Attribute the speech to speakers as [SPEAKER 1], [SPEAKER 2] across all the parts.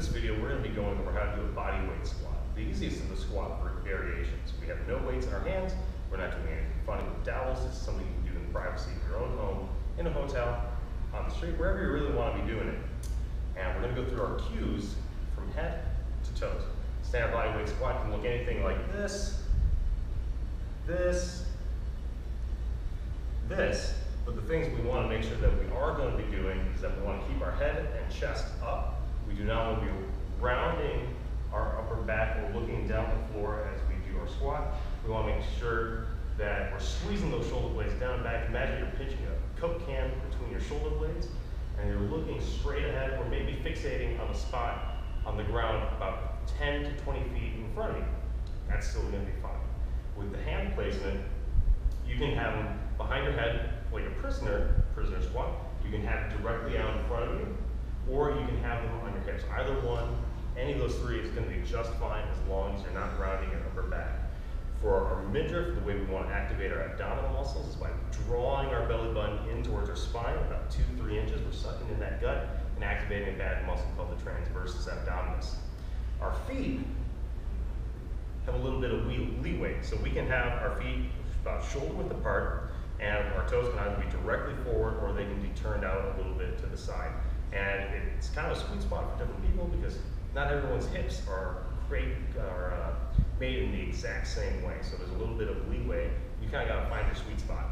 [SPEAKER 1] this video, we're gonna be going over how to do a body weight squat. The easiest of the squat variations. We have no weights in our hands. We're not doing anything funny with dowels. This is something you can do in the privacy of your own home, in a hotel, on the street, wherever you really want to be doing it. And we're gonna go through our cues from head to toes. Standard body weight squat can look anything like this, this, this, but the things we want to make sure that we are going to be doing is that we want to keep our head and chest up. We do not want to be rounding our upper back or looking down the floor as we do our squat. We want to make sure that we're squeezing those shoulder blades down and back. Imagine you're pitching a Coke can between your shoulder blades and you're looking straight ahead or maybe fixating on a spot on the ground about 10 to 20 feet in front of you. That's still going to be fine. With the hand placement, you can have them behind your head like a prisoner, prisoner squat. You can have it directly out in front of you, or you can have them on your hips. Either one, any of those three is going to be just fine as long as you're not rounding your upper back. For our midriff, the way we want to activate our abdominal muscles is by drawing our belly button in towards our spine, about two, three inches. We're sucking in that gut and activating a bad muscle called the transversus abdominis. Our feet have a little bit of leeway, so we can have our feet about shoulder width apart, and our toes can either be directly forward or they can be turned out a little bit to the side. And it's kind of a sweet spot for different people because not everyone's hips are great, are uh, made in the exact same way. So there's a little bit of leeway. You kind of got to find your sweet spot.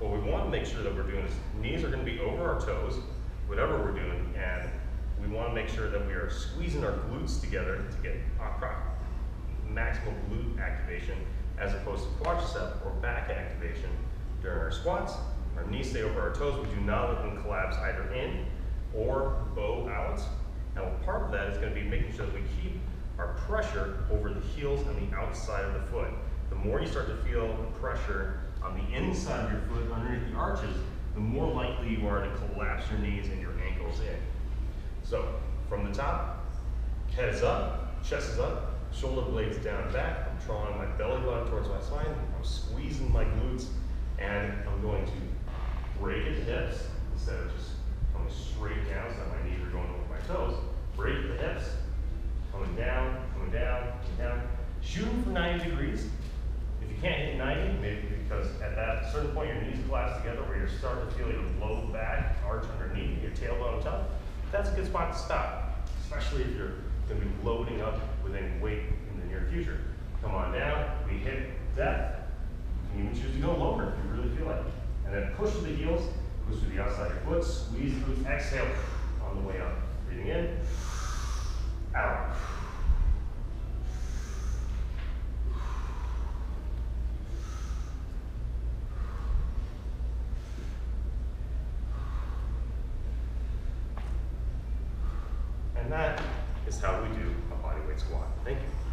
[SPEAKER 1] What we want to make sure that we're doing is knees are going to be over our toes, whatever we're doing, and we want to make sure that we are squeezing our glutes together to get maximum glute activation as opposed to quadricep or back activation during our squats. Our knees stay over our toes. We do not let them collapse either in or bow out. Now part of that is going to be making sure that we keep our pressure over the heels and the outside of the foot. The more you start to feel pressure on the inside of your foot underneath the arches, the more likely you are to collapse your knees and your ankles in. So from the top, head is up, chest is up, shoulder blades down and back. I'm drawing my belly button towards my spine. I'm squeezing my glutes, and I'm going to break at the hips instead of just coming straight down so that my knees are going over my toes. Break at the hips, coming down, coming down, coming down. Shooting for 90 degrees. If you can't hit 90, maybe because at that certain point your knees collapse together where you're starting to feel your low back arch underneath, your tailbone on top, that's a good spot to stop, especially if you're going to be loading up with any weight in the near future. Come on down, we hit depth. You can even choose to go lower if you really feel like it. And then push with the heels, push to the outside of your foot, squeeze through, exhale on the way up. Breathing in, out. And that is how we do a bodyweight squat. Thank you.